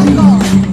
어,